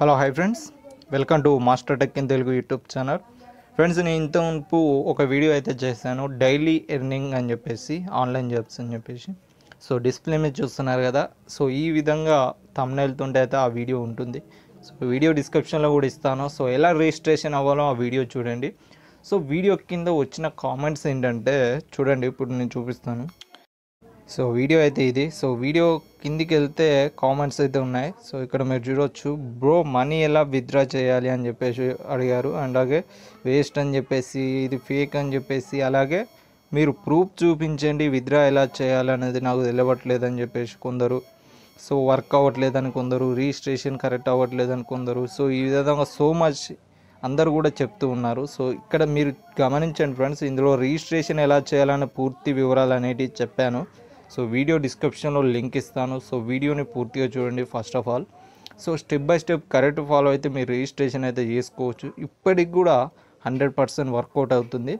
Hello hi friends welcome to master tech in Telugu YouTube channel friends నేను ఇంత మునుపు ఒక వీడియో అయితే చేశాను. డైలీ ఎర్నింగ్ అని చెప్పేసి ఆన్లైన్ జాబ్స్ అని చెప్పేసి. సో డిస్ప్లే మీద చూస్తున్నారు కదా. సో ఈ విధంగా తమ్నెళ్తుంటే అయితే ఆ వీడియో ఉంటుంది. సో వీడియో డిస్క్రిప్షన్లో కూడా ఇస్తాను. సో ఎలా రిజిస్ట్రేషన్ అవ్వాలో ఆ వీడియో చూడండి. సో వీడియో కింద వచ్చిన కామెంట్స్ ఏంటంటే చూడండి ఇప్పుడు నేను చూపిస్తాను. సో వీడియో అయితే ఇది. సో వీడియో కిందికి వెళ్తే కామెంట్స్ అయితే ఉన్నాయి. సో ఇక్కడ మీరు చూడొచ్చు. బ్రో మనీ ఎలా విత్డ్రా చేయాలి? అని చెప్పేసి అడిగారు. అండ్ అలాగే వేస్ట్ అని చెప్పేసి ఇది ఫేక్ అని చెప్పేసి అలాగే మీరు ప్రూఫ్ చూపించండి. విత్డ్రా ఎలా చేయాలనేది నాకు తెలియట్లేదు అని చెప్పేసి కొందరు. సో వర్క్ అవ్వట్లేదని కొందరు. రిజిస్ట్రేషన్ కరెక్ట్ అవ్వట్లేదని కొందరు. సో ఈ విధంగా సో మచ్ అందరు కూడా చెప్తూ ఉన్నారు. సో ఇక్కడ మీరు గమనించండి ఫ్రెండ్స్ ఇందులో రిజిస్ట్రేషన్ ఎలా చేయాలనే పూర్తి వివరాలు అనేటివి చెప్పాను. సో వీడియో డిస్క్రిప్షన్లో లింక్ ఇస్తాను. సో వీడియోని పూర్తిగా చూడండి first of all. So step by step correct follow అయితే మీరు రిజిస్ట్రేషన్ అయితే చేసుకోవచ్చు. ఇప్పటికి కూడా హండ్రెడ్ పర్సెంట్ వర్కౌట్ అవుతుంది.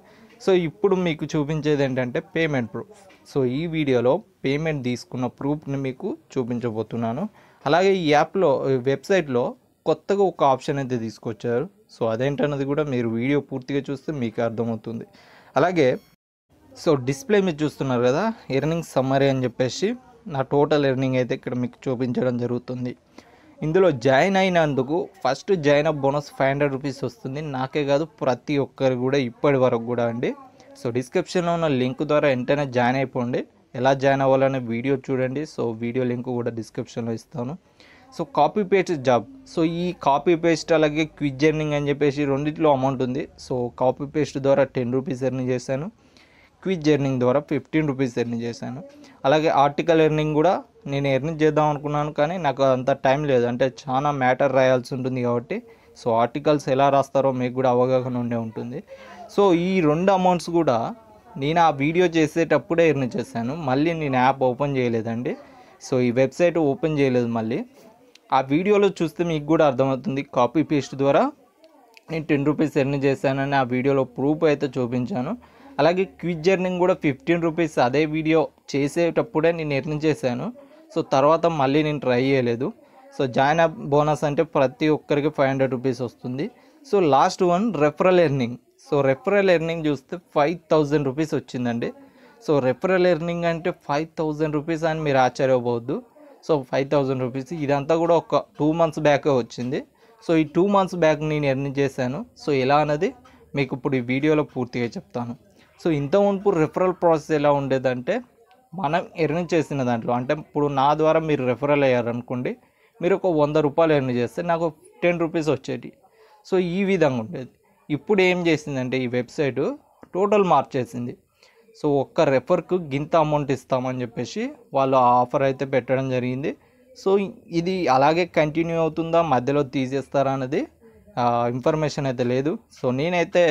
సో ఇప్పుడు మీకు చూపించేది ఏంటంటే పేమెంట్ ప్రూఫ్. సో ఈ వీడియోలో పేమెంట్ తీసుకున్న ప్రూఫ్ని మీకు చూపించబోతున్నాను. అలాగే ఈ యాప్లో వెబ్సైట్లో కొత్తగా ఒక ఆప్షన్ అయితే తీసుకొచ్చారు. సో అదేంటన్నది కూడా మీరు వీడియో పూర్తిగా చూస్తే మీకు అర్థమవుతుంది. అలాగే సో డిస్ప్లే మీద చూస్తున్నారు కదా ఎర్నింగ్ సమ్మరీ అని చెప్పేసి నా టోటల్ ఎర్నింగ్ అయితే ఇక్కడ మీకు చూపించడం జరుగుతుంది. ఇందులో జాయిన్ అయినందుకు first join up bonus five hundred rupees వస్తుంది. నాకే కాదు ప్రతి ఒక్కరు కూడా ఇప్పటి వరకు కూడా అండి. సో డిస్క్రిప్షన్లో ఉన్న లింక్ ద్వారా వెంటనే జాయిన్ అయిపోండి. ఎలా జాయిన్ అవ్వాలనే వీడియో చూడండి. సో వీడియో లింక్ కూడా డిస్క్రిప్షన్లో ఇస్తాను. So copy paste job so ఈ కాపీ పేస్ట్ అలాగే క్విజ్ ఎర్నింగ్ అని చెప్పేసి రెండిట్లో అమౌంట్ ఉంది. సో కాపీ పేస్ట్ ద్వారా టెన్ రూపీస్ ఎర్నింగ్ చేశాను. క్విజ్ ఎర్నింగ్ ద్వారా ఫిఫ్టీన్ రూపీస్ ఎర్నింగ్ చేశాను. అలాగే ఆర్టికల్ ఎర్నింగ్ కూడా నేను ఎర్నింగ్ చేద్దాం అనుకున్నాను కానీ నాకు అంత టైం లేదు. అంటే చాలా మ్యాటర్ రాయాల్సి ఉంటుంది కాబట్టి సో ఆర్టికల్స్ ఎలా రాస్తారో మీకు కూడా అవగాహన ఉండే ఉంటుంది. సో ఈ రెండు అమౌంట్స్ కూడా నేను ఆ వీడియో చేసేటప్పుడే ఎర్న్ చేశాను. మళ్ళీ నేను యాప్ ఓపెన్ చేయలేదండి. సో ఈ వెబ్సైట్ ఓపెన్ చేయలేదు మళ్ళీ. ఆ వీడియోలో చూస్తే మీకు కూడా అర్థమవుతుంది. కాపీ పేస్ట్ ద్వారా నేను టెన్ రూపీస్ ఎర్న్ చేశానని ఆ వీడియోలో ప్రూఫ్ అయితే చూపించాను. అలాగే క్విజ్ జర్నింగ్ కూడా ఫిఫ్టీన్ రూపీస్ అదే వీడియో చేసేటప్పుడే నేను ఎర్న్ చేశాను. సో తర్వాత మళ్ళీ నేను ట్రై చేయలేదు. సో జాయిన్ అప్ బోనస్ అంటే ప్రతి ఒక్కరికి ఫైవ్ హండ్రెడ్ రూపీస్ వస్తుంది. So last one referral earning. So referral earning చూస్తే ఫైవ్ థౌజండ్ రూపీస్ వచ్చిందండి. సో రెఫరల్ ఎర్నింగ్ అంటే ఫైవ్ థౌజండ్ రూపీస్ అని మీరు ఆశ్చర్యపోవద్దు. సో ఫైవ్ థౌజండ్ రూపీస్ ఇదంతా కూడా ఒక టూ మంత్స్ బ్యాకే వచ్చింది. సో ఈ టూ మంత్స్ బ్యాక్ నేను ఎర్న్ చేశాను. సో ఎలా అన్నది మీకు ఇప్పుడు ఈ వీడియోలో పూర్తిగా చెప్తాను. సో ఇంత మునుపు రెఫరల్ ప్రాసెస్ ఎలా ఉండేదంటే మనం ఎర్న్ చేసిన దాంట్లో అంటే ఇప్పుడు నా ద్వారా మీరు రెఫరల్ అయ్యారనుకోండి మీరు ఒక వంద రూపాయలు ఎర్న్ చేస్తే నాకు టెన్ రూపీస్ వచ్చేది. సో ఈ విధంగా ఉండేది. ఇప్పుడు ఏం చేసిందంటే ఈ వెబ్సైట్ టోటల్ మార్చేసింది. సో ఒక్క రెఫర్కు గింత అమౌంట్ ఇస్తామని చెప్పేసి వాళ్ళు ఆ ఆఫర్ అయితే పెట్టడం జరిగింది. సో ఇది అలాగే కంటిన్యూ అవుతుందా మధ్యలో తీసేస్తారా అన్నది ఇన్ఫర్మేషన్ అయితే లేదు. సో నేనైతే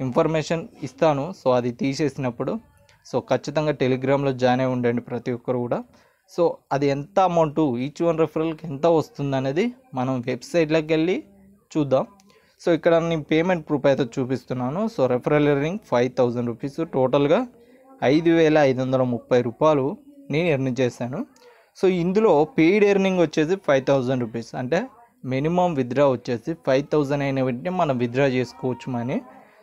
ఇన్ఫర్మేషన్ ఇస్తాను. సో అది తీసేసినప్పుడు సో ఖచ్చితంగా టెలిగ్రామ్లో జాయిన్ అయి ఉండండి ప్రతి ఒక్కరు కూడా. సో అది ఎంత అమౌంట్ ఈచ్ వన్ రెఫరల్కి ఎంత వస్తుంది అనేది మనం వెబ్సైట్లోకి వెళ్ళి చూద్దాం. సో ఇక్కడ నేను పేమెంట్ ప్రూఫ్ అయితే చూపిస్తున్నాను. So referral earning five thousand rupees టోటల్గా ఐదు వేల ఐదు వందల ముప్పై రూపాయలు నేను ఎర్న్ చేశాను. సో ఇందులో పెయిడ్ ఎర్నింగ్ వచ్చేసి ఫైవ్ థౌజండ్ రూపీస్. అంటే మినిమం విత్డ్రా వచ్చేసి ఫైవ్ థౌజండ్ అయిన వెంటనే మనం విత్డ్రా చేసుకోవచ్చు అని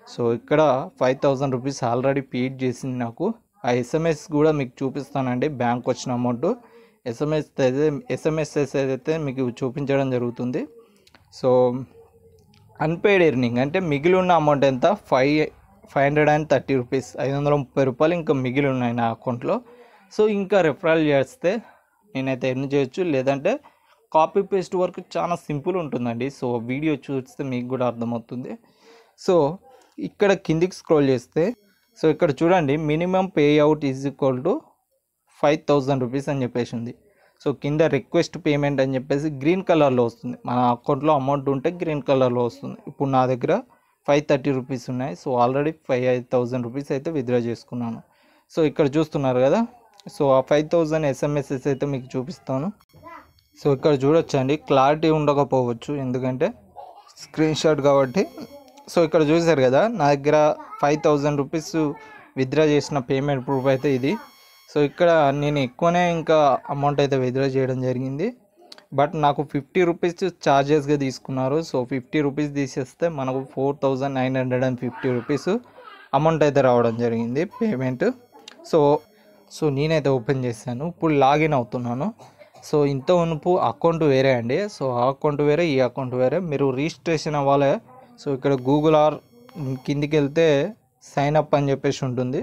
సో ఇక్కడ five thousand rupees already paid చేసింది నాకు. ఆ ఎస్ఎంఎస్ కూడా మీకు చూపిస్తానండి బ్యాంక్ వచ్చిన అమౌంట్. ఎస్ఎంఎస్ అయితే ఎస్ఎంఎస్ అయితే మీకు చూపించడం జరుగుతుంది. సో అన్పెయిడ్ ఎర్నింగ్ అంటే మిగిలి ఉన్న అమౌంట్ ఎంత? Five five hundred and thirty rupees ఐదు వందల ముప్పై రూపాయలు ఇంకా మిగిలి ఉన్నాయి నా అకౌంట్లో. సో ఇంకా రెఫరల్ చేస్తే నేనైతే ఎర్న్ చేయొచ్చు. లేదంటే కాపీ పేస్ట్ వర్క్ చాలా సింపుల్ ఉంటుందండి. సో వీడియో చూస్తే మీకు కూడా అర్థమవుతుంది. సో ఇక్కడ కిందికి స్క్రోల్ చేస్తే సో ఇక్కడ చూడండి minimum pay out is equal to five thousand rupees అని చెప్పేసి ఉంది. సో కింద రిక్వెస్ట్ పేమెంట్ అని చెప్పేసి గ్రీన్ కలర్లో వస్తుంది. మన అకౌంట్లో అమౌంట్ ఉంటే గ్రీన్ కలర్లో వస్తుంది. ఇప్పుడు నా దగ్గర ఫైవ్ థర్టీ రూపీస్ ఉన్నాయి. సో ఆల్రెడీ ఫైవ్ ఐదు థౌజండ్ రూపీస్ అయితే విత్డ్రా చేసుకున్నాను. సో ఇక్కడ చూస్తున్నారు కదా? సో ఆ ఫైవ్ థౌజండ్ ఎస్ఎంఎస్ఎస్ అయితే మీకు చూపిస్తాను. సో ఇక్కడ చూడొచ్చండి. క్లారిటీ ఉండకపోవచ్చు. ఎందుకంటే స్క్రీన్ షాట్ కాబట్టి సో ఇక్కడ చూసారు కదా నా దగ్గర ఫైవ్ థౌజండ్ రూపీస్ విత్డ్రా చేసిన పేమెంట్ ప్రూఫ్ అయితే ఇది. సో ఇక్కడ నేను ఎక్కువనే ఇంకా అమౌంట్ అయితే విత్డ్రా చేయడం జరిగింది. బట్ నాకు ఫిఫ్టీ రూపీస్ ఛార్జెస్గా తీసుకున్నారు. సో ఫిఫ్టీ రూపీస్ తీసేస్తే మనకు four thousand nine hundred and fifty rupees amount అయితే రావడం జరిగింది పేమెంట్ సో సో నేనైతే ఓపెన్ చేశాను. ఇప్పుడు లాగిన్ అవుతున్నాను. సో ఇంత ఉనుపు అకౌంట్ వేరే అండి. సో ఆ అకౌంట్ వేరే ఈ అకౌంట్ వేరే. మీరు రిజిస్ట్రేషన్ అవ్వాలి. సో ఇక్కడ గూగుల్ ఆర్ కిందికి వెళ్తే సైన్ అప్ అని చెప్పేసి ఉంటుంది.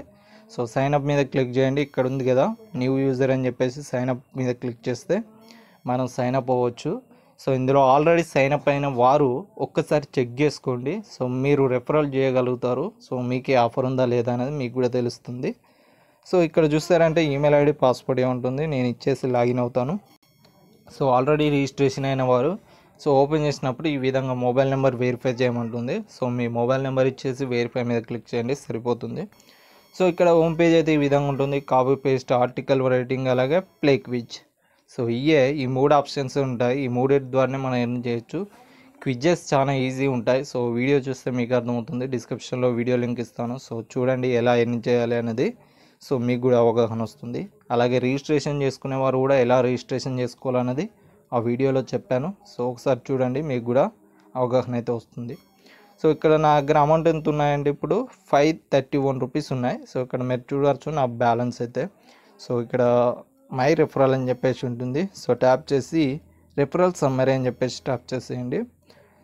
సో సైన్ అప్ మీద క్లిక్ చేయండి. ఇక్కడ ఉంది కదా న్యూ యూజర్ అని చెప్పేసి సైన్ అప్ మీద క్లిక్ చేస్తే మనం సైన్ అప్ అవ్వచ్చు. సో ఇందులో ఆల్రెడీ సైన్ అప్ అయిన వారు ఒక్కసారి చెక్ చేసుకోండి. సో మీరు రెఫరల్ చేయగలుగుతారు. సో మీకే ఆఫర్ ఉందా లేదా అనేది మీకు కూడా తెలుస్తుంది. సో ఇక్కడ చూస్తారంటే ఈమెయిల్ ఐడి పాస్వర్డ్ ఉంటుంది నేను ఇచ్చేసి లాగిన్ అవుతాను. సో ఆల్రెడీ రిజిస్ట్రేషన్ అయిన వారు సో ఓపెన్ చేసినప్పుడు ఈ విధంగా మొబైల్ నెంబర్ వెరిఫై చేయమంటుంది. సో మీ మొబైల్ నెంబర్ ఇచ్చేసి వెరిఫై మీద క్లిక్ చేయండి సరిపోతుంది. సో ఇక్కడ హోమ్ పేజ్ అయితే ఈ విధంగా ఉంటుంది. కాపీ పేస్ట్ ఆర్టికల్ రైటింగ్ అలాగే ప్లే క్విజ్. సో ఇయే ఈ మూడు ఆప్షన్స్ ఉంటాయి. ఈ మూడింటి ద్వారానే మనం ఎర్న్ చేయొచ్చు? క్విజెస్ చాలా ఈజీ ఉంటాయి. సో వీడియో చూస్తే మీకు అర్థమవుతుంది. డిస్క్రిప్షన్లో వీడియో లింక్ ఇస్తాను. సో చూడండి ఎలా ఎర్న్ చేయాలి అనేది. సో మీకు కూడా అవగాహన వస్తుంది. అలాగే రిజిస్ట్రేషన్ చేసుకునే వారు కూడా ఎలా రిజిస్ట్రేషన్ చేసుకోవాలన్నది ఆ వీడియోలో చెప్పాను. సో ఒకసారి చూడండి మీకు కూడా అవగాహన అయితే వస్తుంది. సో ఇక్కడ నా దగ్గర అమౌంట్ ఎంత ఉన్నాయండి ఇప్పుడు ఫైవ్ థర్టీ వన్ రూపీస్ ఉన్నాయి. సో ఇక్కడ మీరు చూడవచ్చు నా బ్యాలెన్స్ అయితే. సో ఇక్కడ మై రెఫరల్ అని చెప్పేసి ఉంటుంది. సో ట్యాప్ చేసి రెఫరల్ సమ్మరీ అని చెప్పేసి ట్యాప్ చేసేయండి.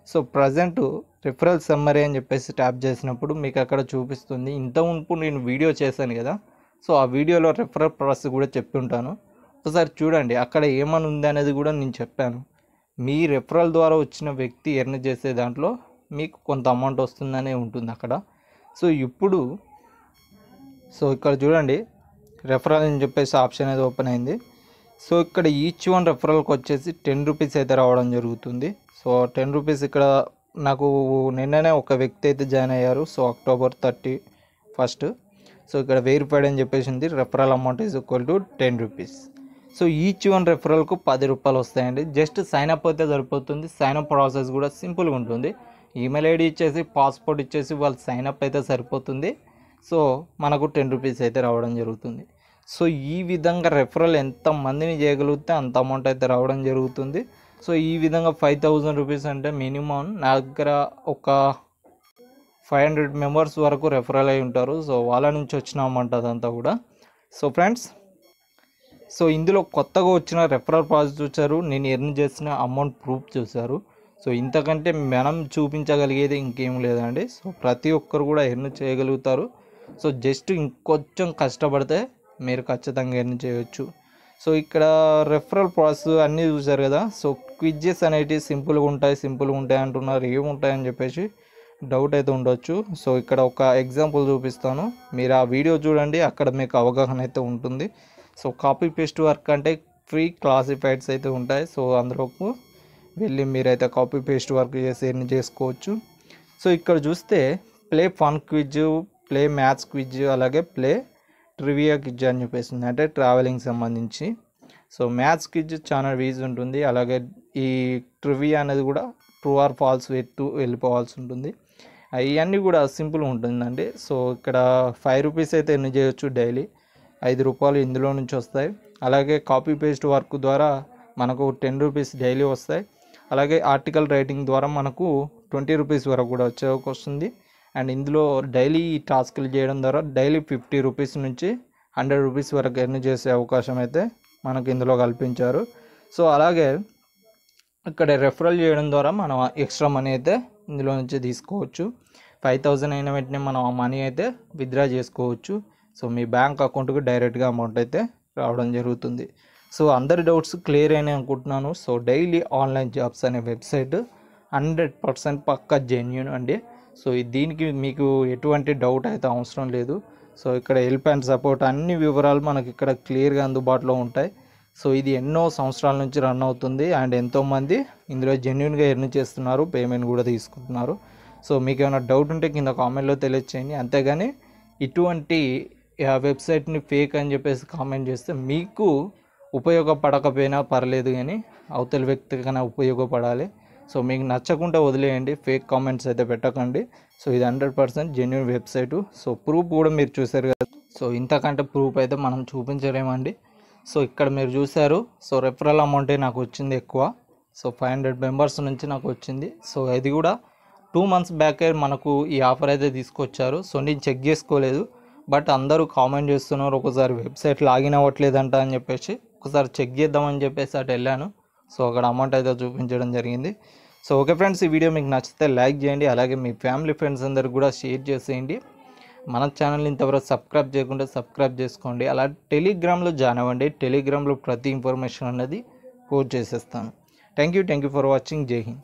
సో ప్రజెంట్ రిఫరల్ సమ్మరీ అని చెప్పేసి ట్యాప్ చేసినప్పుడు మీకు అక్కడ చూపిస్తుంది. ఇంత ముందు నేను వీడియో చేశాను కదా. సో ఆ వీడియోలో రిఫరల్ ప్రాసెస్ కూడా చెప్తుంటాను ఒకసారి చూడండి అక్కడ ఏమని ఉంది అనేది కూడా నేను చెప్పాను. మీ రెఫరల్ ద్వారా వచ్చిన వ్యక్తి ఎర్న్ చేసే దాంట్లో మీకు కొంత అమౌంట్ వస్తుందనే ఉంటుంది అక్కడ. సో ఇప్పుడు సో ఇక్కడ చూడండి రెఫరల్ అని చెప్పేసి ఆప్షన్ అనేది ఓపెన్ అయింది. సో ఇక్కడ ఈచ్ వన్ రెఫరల్కి వచ్చేసి టెన్ రూపీస్ అయితే రావడం జరుగుతుంది. సో టెన్ రూపీస్ ఇక్కడ నాకు నిన్ననే ఒక వ్యక్తి అయితే జాయిన్ అయ్యారు. So October thirty first so ఇక్కడ వెరిఫైడ్ అని చెప్పేసి ఉంది. Referral amount is equal to ten rupees so each one రెఫరల్కు పది రూపాయలు వస్తాయండి. జస్ట్ సైన్ అప్ అయితే సరిపోతుంది. సైన్ అప్ ప్రాసెస్ కూడా సింపుల్గా ఉంటుంది. ఈమెయిల్ ఐడి ఇచ్చేసి పాస్పోర్ట్ ఇచ్చేసి వాళ్ళు సైన్ అప్ అయితే సరిపోతుంది. సో మనకు టెన్ రూపీస్ అయితే రావడం జరుగుతుంది. సో ఈ విధంగా రెఫరల్ ఎంత మందిని చేయగలిగితే అంత అమౌంట్ అయితే రావడం జరుగుతుంది. సో ఈ విధంగా ఫైవ్ థౌజండ్ రూపీస్ అంటే మినిమం నా దగ్గర ఒక ఫైవ్ హండ్రెడ్ మెంబర్స్ వరకు రెఫరల్ అయి ఉంటారు. సో వాళ్ళ నుంచి వచ్చిన అమౌంట్ అదంతా కూడా. సో ఫ్రెండ్స్ సో ఇందులో కొత్తగా వచ్చిన రెఫరల్ ప్రాజెక్ట్ చూసారు నేను ఎర్న్ చేసిన అమౌంట్ ప్రూఫ్ చూసారు సో ఇంతకంటే మనం చూపించగలిగేది ఇంకేం లేదండి. సో ప్రతి ఒక్కరు కూడా ఎర్న్ చేయగలుగుతారు. సో జస్ట్ ఇంకొంచెం కష్టపడితే మీరు ఖచ్చితంగా ఎర్న్ చేయొచ్చు. సో ఇక్కడ రెఫరల్ ప్రాసెస్ అన్నీ చూసారు కదా. సో క్విజెస్ అనేటివి సింపుల్గా ఉంటాయి సింపుల్గా ఉంటాయి అంటున్నారు. ఏముంటాయని చెప్పేసి డౌట్ అయితే ఉండొచ్చు. సో ఇక్కడ ఒక ఎగ్జాంపుల్ చూపిస్తాను. మీరు ఆ వీడియో చూడండి అక్కడ మీకు అవగాహన అయితే ఉంటుంది. సో కాపీ పేస్ట్ వర్క్ అంటే ఫ్రీ క్లాసిఫైడ్స్ అయితే ఉంటాయి. సో అందులోకి వెళ్ళి మీరైతే కాపీ పేస్ట్ వర్క్ చేసి ఎన్ని చేసుకోవచ్చు. సో ఇక్కడ చూస్తే play fun quiz play maths quiz అలాగే ప్లే ట్రివియా క్విజ్ అని చెప్పేసి అంటే ట్రావెలింగ్ సంబంధించి. సో మ్యాథ్స్ క్విజ్ చాలా వీజ్ ఉంటుంది. అలాగే ఈ ట్రివియా అనేది కూడా ట్రూ ఆర్ ఫాల్స్ ఎత్తు వెళ్ళిపోవాల్సి ఉంటుంది. ఇవన్నీ కూడా సింపుల్ ఉంటుందండి. సో ఇక్కడ ఫైవ్ రూపీస్ అయితే ఎన్ని చేయొచ్చు డైలీ. ఐదు రూపాయలు ఇందులో నుంచి వస్తాయి. అలాగే కాపీ పేస్ట్ వర్క్ ద్వారా మనకు టెన్ రూపీస్ డైలీ వస్తాయి. అలాగే ఆర్టికల్ రైటింగ్ ద్వారా మనకు ట్వంటీ రూపీస్ వరకు కూడా వచ్చే వస్తుంది. అండ్ ఇందులో డైలీ టాస్క్లు చేయడం ద్వారా డైలీ ఫిఫ్టీ రూపీస్ నుంచి హండ్రెడ్ రూపీస్ వరకు ఎర్న్ చేసే అవకాశం అయితే మనకు ఇందులో కల్పించారు. సో అలాగే ఇక్కడ రెఫరల్ చేయడం ద్వారా మనం ఎక్స్ట్రా మనీ అయితే ఇందులో నుంచి తీసుకోవచ్చు. ఫైవ్ థౌజండ్ అయిన వెంటనే మనం ఆ మనీ అయితే విత్డ్రా చేసుకోవచ్చు. సో మీ బ్యాంక్ అకౌంట్కి డైరెక్ట్గా అమౌంట్ అయితే రావడం జరుగుతుంది. సో అందరి డౌట్స్ క్లియర్ అయినాయి అనుకుంటున్నాను. సో డైలీ ఆన్లైన్ జాబ్స్ అనే వెబ్సైట్ హండ్రెడ్ పర్సెంట్ పక్కా జెన్యున్ అండి. సో దీనికి మీకు ఎటువంటి డౌట్ అయితే అవసరం లేదు. సో ఇక్కడ హెల్ప్ అండ్ సపోర్ట్ అన్ని వివరాలు మనకి ఇక్కడ క్లియర్గా అందుబాటులో ఉంటాయి. సో ఇది ఎన్నో సంవత్సరాల నుంచి రన్ అవుతుంది. అండ్ ఎంతోమంది ఇందులో జెన్యున్గా ఎర్న్ చేస్తున్నారు పేమెంట్ కూడా తీసుకుంటున్నారు. సో మీకు ఏమైనా డౌట్ ఉంటే కింద కామెంట్లో తెలియచేయండి. అంతేగాని ఇటువంటి వెబ్సైట్ని ఫేక్ అని చెప్పేసి కామెంట్ చేస్తే మీకు ఉపయోగపడకపోయినా పర్లేదు కానీ అవతల వ్యక్తికైనా ఉపయోగపడాలి. సో మీకు నచ్చకుండా వదిలేయండి. ఫేక్ కామెంట్స్ అయితే పెట్టకండి. సో ఇది hundred percent genuine website. So proof కూడా మీరు చూసారు కదా. సో ఇంతకంటే ప్రూఫ్ అయితే మనం చూపించలేమండి. సో ఇక్కడ మీరు చూశారు సో రెఫరల్ అమౌంటే నాకు వచ్చింది ఎక్కువ. సో ఫైవ్ హండ్రెడ్ మెంబర్స్ నుంచి నాకు వచ్చింది. సో ఇది కూడా టూ మంత్స్ బ్యాకే మనకు ఈ ఆఫర్ అయితే తీసుకొచ్చారు. సో నేను చెక్ చేసుకోలేదు. బట్ అందరూ కామెంట్ చేస్తున్నారు ఒకసారి వెబ్సైట్ లాగిన్ అవ్వట్లేదంట అని చెప్పేసి ఒకసారి చెక్ చేద్దామని చెప్పేసి అటు వెళ్ళాను. సో అక్కడ అమౌంట్ అయితే చూపించడం జరిగింది. సో ఓకే ఫ్రెండ్స్ ఈ వీడియో మీకు నచ్చితే లైక్ చేయండి అలాగే మీ ఫ్యామిలీ ఫ్రెండ్స్ అందరికి కూడా షేర్ చేసేయండి. మన ఛానల్ని ఇంతవరకు సబ్స్క్రైబ్ చేయకుండా సబ్స్క్రైబ్ చేసుకోండి. అలా టెలిగ్రామ్లో జాయిన్ అవ్వండి. టెలిగ్రామ్లో ప్రతి ఇన్ఫర్మేషన్ అనేది పోస్ట్ చేసేస్తాను. Thank you thank you for watching. జై హింద్.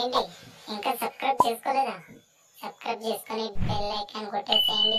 ఏంటి? ఇంకా సబ్స్క్రైబ్ చేసుకోలేదా? సబ్స్క్రైబ్ చేసుకొని బెల్ ఐకాన్ కొట్టేసేయండి.